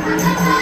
Música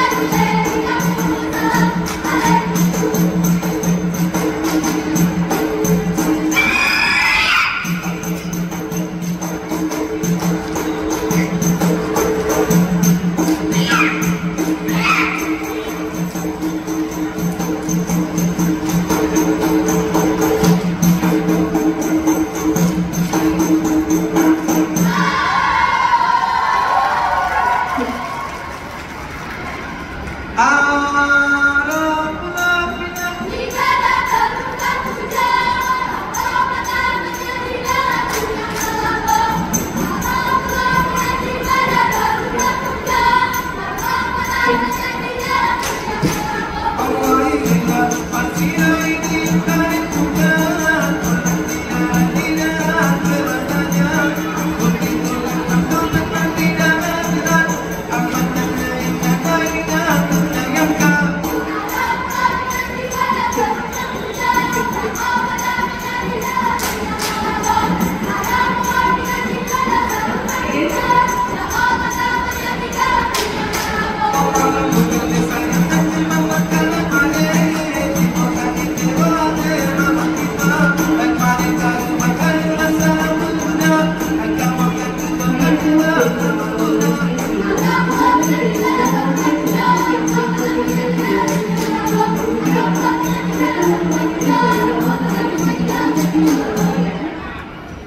Bye.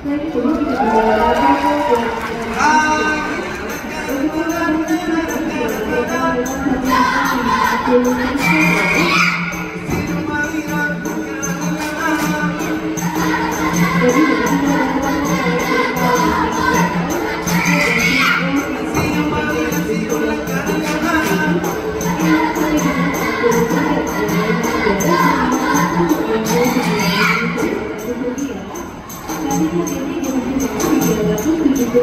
Thank you.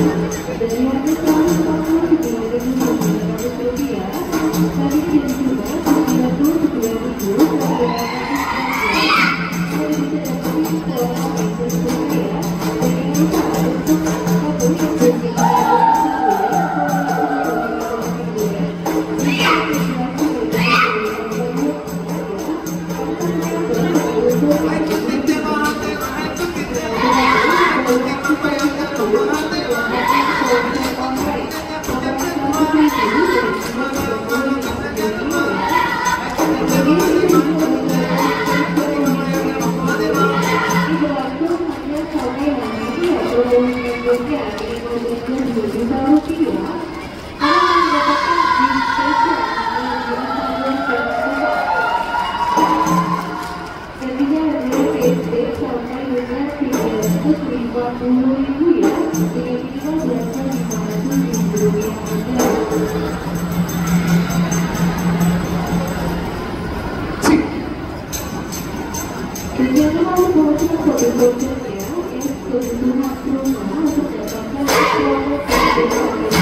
sangat Thank you.